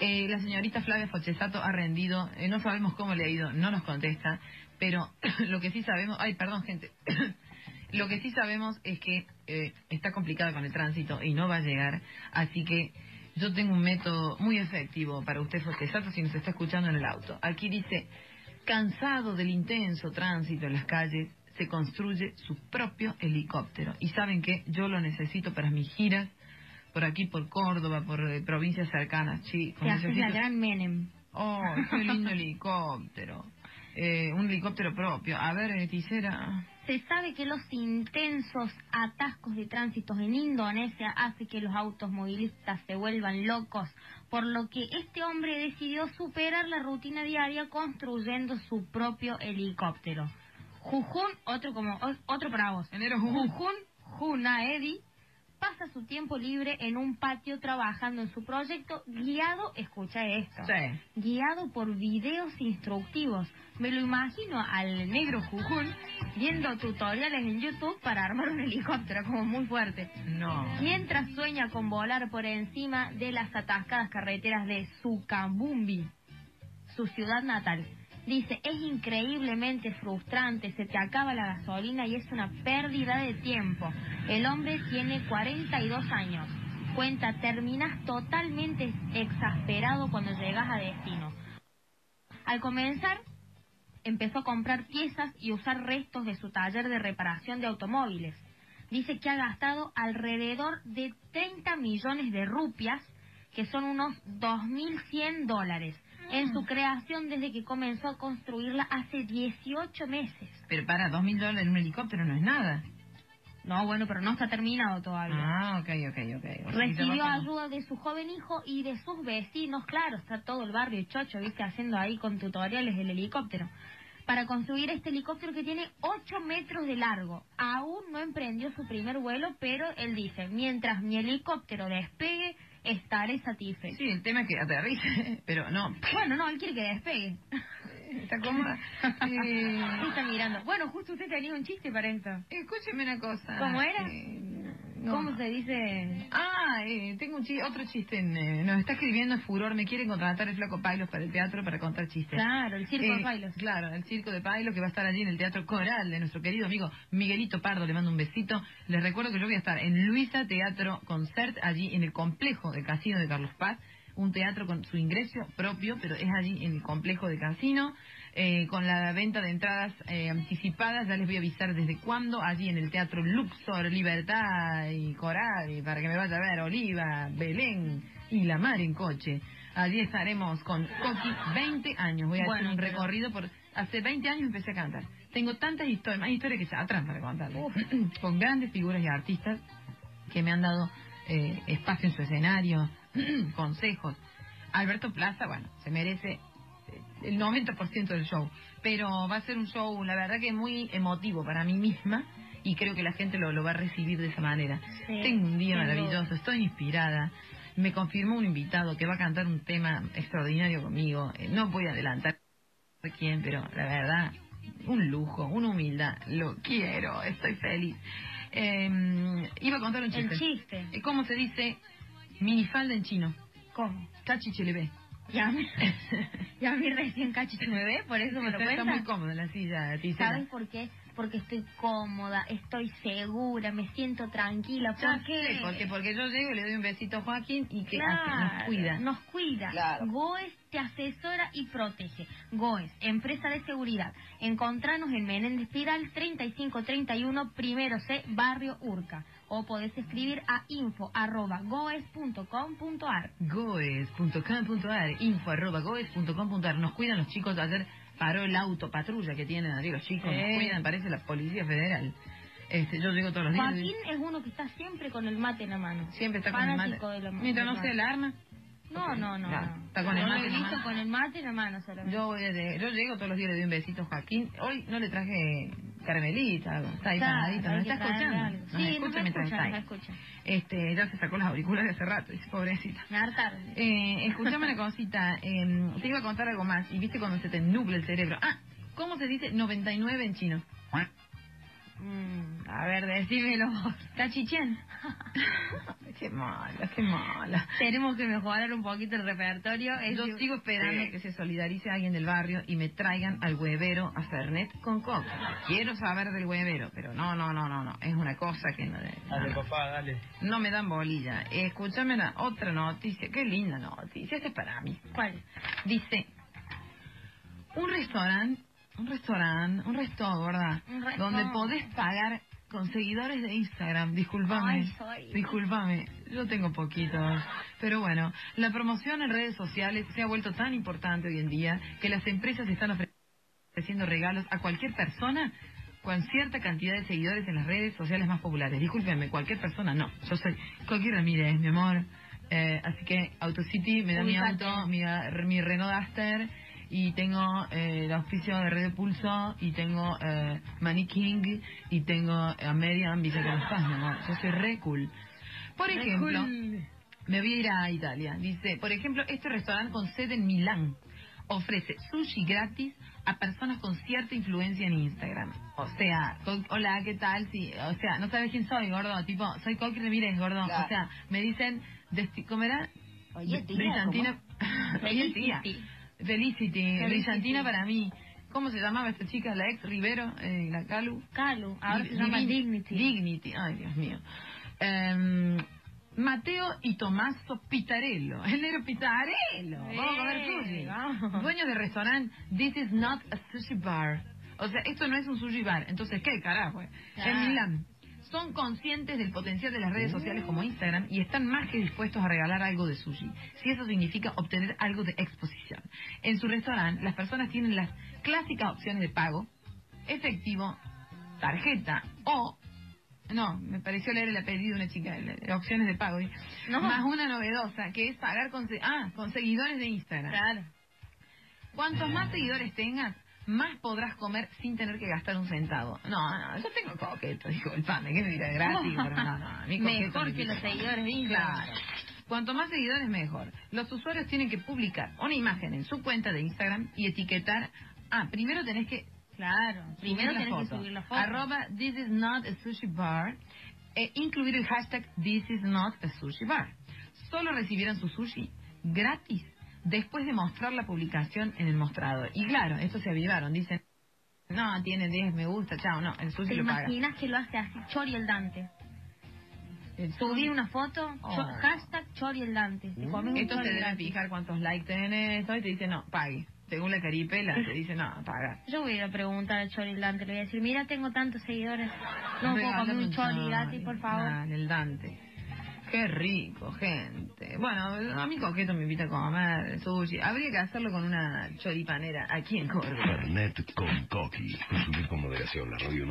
Eh, la señorita Flavia Fochesato ha rendido, eh, no sabemos cómo le ha ido, no nos contesta, pero lo que sí sabemos, ay, perdón gente, lo que sí sabemos es que eh, está complicada con el tránsito y no va a llegar, así que yo tengo un método muy efectivo para usted, Fochesato, si nos está escuchando en el auto. Aquí dice, cansado del intenso tránsito en las calles, se construye su propio helicóptero. Y saben que yo lo necesito para mis giras por aquí, por Córdoba, por eh, provincias cercanas, chicos. Te haces la gran Menem. Oh, qué lindo helicóptero. Eh, un helicóptero propio. A ver, Heticera. Se sabe que los intensos atascos de tránsito en Indonesia hace que los automovilistas se vuelvan locos, por lo que este hombre decidió superar la rutina diaria construyendo su propio helicóptero. Jujun, otro como otro para vos. Enero Jujun Junaedi pasa su tiempo libre en un patio trabajando en su proyecto guiado, escucha esto, guiado por videos instructivos. Me lo imagino al negro Jujun viendo tutoriales en YouTube para armar un helicóptero, como muy fuerte. No. Mientras sueña con volar por encima de las atascadas carreteras de Sukabumbi, su ciudad natal. Dice, es increíblemente frustrante, se te acaba la gasolina y es una pérdida de tiempo. El hombre tiene 42 años. Cuenta, terminas totalmente exasperado cuando llegas a destino. Al comenzar, empezó a comprar piezas y usar restos de su taller de reparación de automóviles. Dice que ha gastado alrededor de 30 millones de rupias, que son unos 2.100 dólares en su creación desde que comenzó a construirla hace 18 meses. Pero para dos mil dólares en un helicóptero no es nada. No, bueno, pero no está terminado todavía. Ah, ok, ok, ok. Recibió ayuda de su joven hijo y de sus vecinos, claro, está todo el barrio chocho, viste, haciendo ahí con tutoriales el helicóptero. Para construir este helicóptero que tiene 8 metros de largo. Aún no emprendió su primer vuelo, pero él dice, mientras mi helicóptero despegue, estaré satisfecho. Sí, el tema es que aterrice, pero no. Bueno, no, él quiere que despegue. Está cómoda. Sí. Está mirando. Bueno, justo usted tenía un chiste para esto. Escúcheme una cosa. ¿Cómo era? Eh, ¿Cómo se dice? Ah, eh, tengo un otro chiste. En, eh, nos está escribiendo Furor. Me quieren contratar el Flaco Pailos para el teatro para contar chistes. Claro, el circo de Pailos. Claro, el circo de Pailos que va a estar allí en el Teatro Coral de nuestro querido amigo Miguelito Pardo. Le mando un besito. Les recuerdo que yo voy a estar en Luisa Teatro Concert, allí en el complejo de Casino de Carlos Paz un teatro con su ingreso propio, pero es allí en el complejo de casino, eh, con la venta de entradas eh, anticipadas, ya les voy a avisar desde cuándo, allí en el Teatro Luxor, Libertad y Coral, para que me vaya a ver Oliva, Belén y La Mar en coche. Allí estaremos con Coqui, 20 años, voy a hacer un recorrido por... Hace 20 años empecé a cantar. Tengo tantas historias, más historias que ya atrás para contarles, con grandes figuras y artistas que me han dado eh, espacio en su escenario, consejos. Alberto Plaza, bueno, se merece eh, el 90% del show, pero va a ser un show, la verdad que muy emotivo para mí misma y creo que la gente lo, lo va a recibir de esa manera. Tengo un día maravilloso, estoy inspirada. Me confirmó un invitado que va a cantar un tema extraordinario conmigo. Eh, no voy a adelantar quién, pero la verdad, un lujo, una humildad. Lo quiero, estoy feliz. Eh, iba a contar un chiste. El chiste. Eh, ¿Cómo se dice minifalda en chino? ¿Cómo? Cachichelebe. Ya me, ya me recién ve, por eso me lo cuenta. Está muy cómoda la silla, ¿Sabes por qué? Porque estoy cómoda, estoy segura, me siento tranquila. ¿Por qué? porque, porque yo llego y le doy un besito a Joaquín y que nos cuida. Nos cuida. Claro. Goes te asesora y protege. GOES, empresa de seguridad. Encontranos en Menéndez Espiral 3531, primero C, barrio Urca. O podés escribir a info arroba goes.com.ar. Goes.com.ar, info arroba goes.com.ar. Nos cuidan los chicos. Ayer paró el auto patrulla que tienen ahí los chicos. Nos cuidan, parece la Policía Federal. Este, yo llego todos los días. Joaquín es uno que está siempre con el mate en la mano. Siempre está con el mate. Mientras no sea el arma. No, no, no. Está con el mate. en la mano. con el mate en la mano solamente. Yo, voy yo llego todos los días, le doy un besito a Joaquín. Hoy no le traje caramelita, algo. Está ahí claro, ¿no está escuchando? Nos sí, escucha no mientras escucha, está ahí. Escucha. Este, ya se sacó las auriculares hace rato, dice, pobrecita. Me. Eh, escuchame una cosita, eh, te iba a contar algo más, y viste cuando se te nubla el cerebro. Ah, ¿cómo se dice 99 en chino? Mm, A ver, decímelo. Cachichén. qué mala, qué mala. Tenemos que mejorar un poquito el repertorio. Es Yo sigo esperando Sí. que se solidarice alguien del barrio y me traigan al huevero a Fernet con coca. Quiero saber del huevero, pero no, no, no, no, no. Es una cosa que no, Dale, no, papá, dale. no me dan bolilla. Escúchame la otra noticia. Qué linda noticia. Esta es para mí. ¿Cuál? Dice, un restaurante, un restaurante, un restaurante, ¿verdad? Un. Donde podés pagar con seguidores de Instagram. Discúlpame. Discúlpame. Yo tengo poquitos. Pero bueno, la promoción en redes sociales se ha vuelto tan importante hoy en día que las empresas están ofre- ofreciendo regalos a cualquier persona con cierta cantidad de seguidores en las redes sociales más populares. Discúlpenme, cualquier persona no. Yo soy Coqui Ramírez, mi amor. Eh, así que AutoCity me da mi auto, mi, mi Renault Duster y tengo eh, el auspicio de Red Pulso y tengo eh, Money King y tengo a Merian Villa que estás, mi amor. Yo soy re cool. Por Re ejemplo, cool. me voy a ir a Italia. Dice, por ejemplo, este restaurante con sede en Milán ofrece sushi gratis a personas con cierta influencia en Instagram. O sea, hola, ¿qué tal? Sí, o sea, no sabes quién soy, gordo. Tipo, soy Coqui Ramírez, gordo. Claro. O sea, me dicen, desti- ¿cómo era? Oye, tía, Brillantina. Oye, tía. Felicity. Brillantina para mí. ¿Cómo se llamaba esta chica? La ex Rivero, eh, la Calu. Calu, ahora Di- se llama Dignity. Dignity, ay Dios mío. Em, Mateo y Tommaso Pitarello. El negro Pitarello. Vamos a comer sushi. vamos. Dueños del restaurante This is not a sushi bar. O sea, esto no es un sushi bar. Entonces, ¿qué carajo? Claro. En Milán. Son conscientes del potencial de las redes sociales como Instagram y están más que dispuestos a regalar algo de sushi, si eso significa obtener algo de exposición. En su restaurante, las personas tienen las clásicas opciones de pago, efectivo, tarjeta o no, me pareció leer el apellido de una chica, el- opciones de pago. No. Más una novedosa, que es pagar con, ah, con seguidores de Instagram. Claro. Cuantos más seguidores tengas, más podrás comer sin tener que gastar un centavo. No, no, yo tengo coqueto, disculpame, que me dirá gratis, pero no, no, mi Mejor me que los seguidores de Instagram. Claro. Cuanto más seguidores, mejor. Los usuarios tienen que publicar una imagen en su cuenta de Instagram y etiquetar. Ah, primero tenés que Claro. Primero tenés que subir la foto. Arroba this is not a sushi bar. E incluir el hashtag this is not a sushi bar. Solo recibirán su sushi gratis después de mostrar la publicación en el mostrador. Y claro, esto se avivaron. Dicen, no, tiene 10 me gusta, chao, no, el sushi ¿Te lo paga. imaginas que lo hace así, Chori el Dante? Subí una foto, Oh. cho- hashtag Chori el Dante. Te un Esto te deben fijar cuántos likes tenés, todo, y te dice, no, pague. Según la caripela, te dice, no, paga. Yo voy a ir a preguntar al Chori el Dante, le voy a decir, mira, tengo tantos seguidores, no puedo Regálame comer un Chori gratis, por favor. Dale, el Dante. Qué rico, gente. Bueno, a mi coqueto me invita a comer sushi. Habría que hacerlo con una choripanera aquí en Córdoba. Fernet con Coqui. Consumir con moderación. La radio